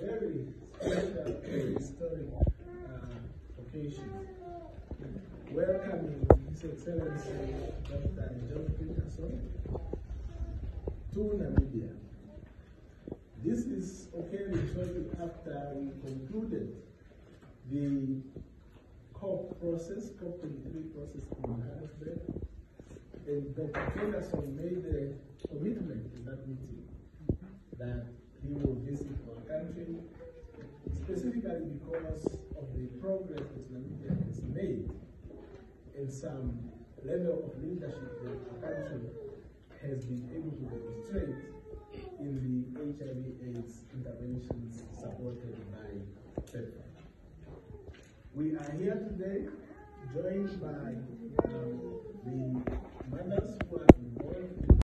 very special historic uh, occasion. Welcoming His Excellency Dr. John Peterson to Namibia. This is occurring shortly after we concluded the COP process, COP23 process in Johannesburg. And Dr. Peterson made a commitment in that meeting that because of the progress that Namibia has made and some level of leadership that our country has been able to demonstrate in the HIV AIDS interventions supported by PEPFAR. We are here today joined by um,